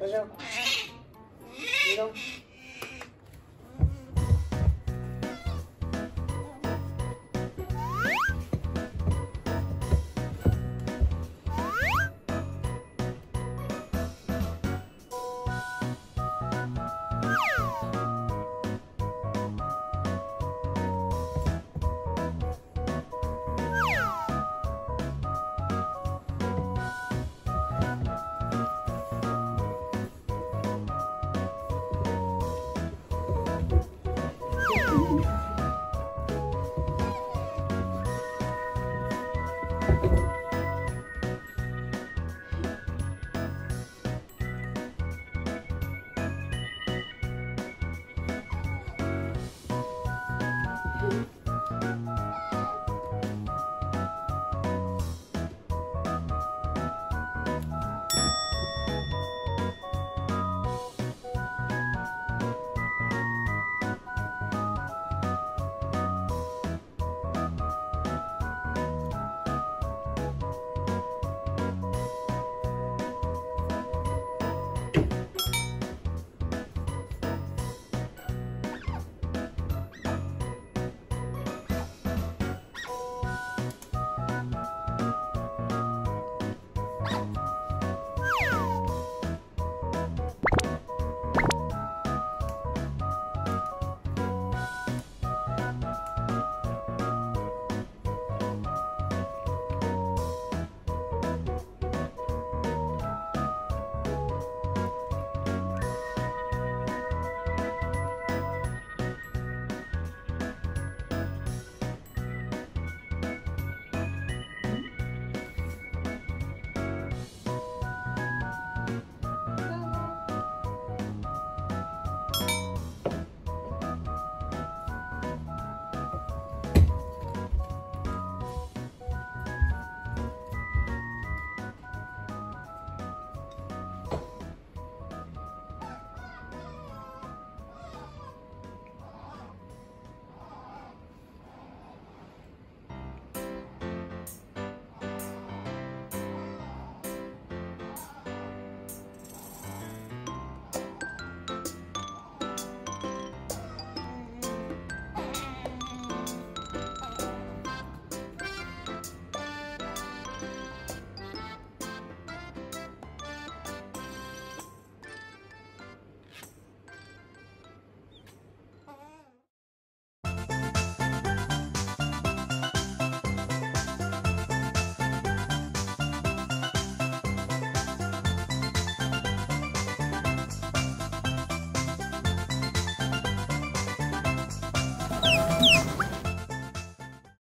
Bây 动